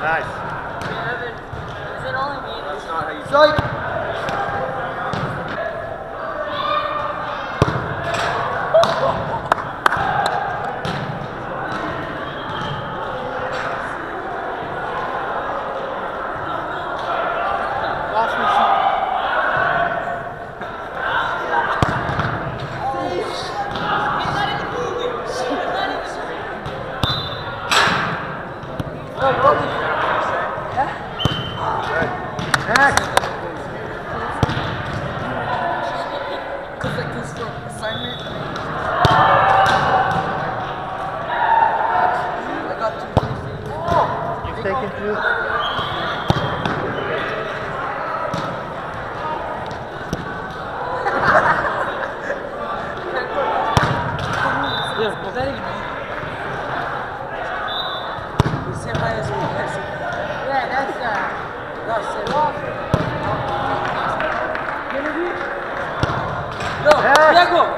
Nice. Is it only me? That's not how you. Next. 가자고.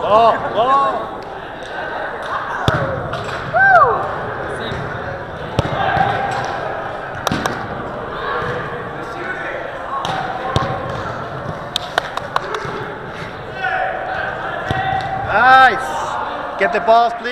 Ball, ball. Nice. Get the balls, please.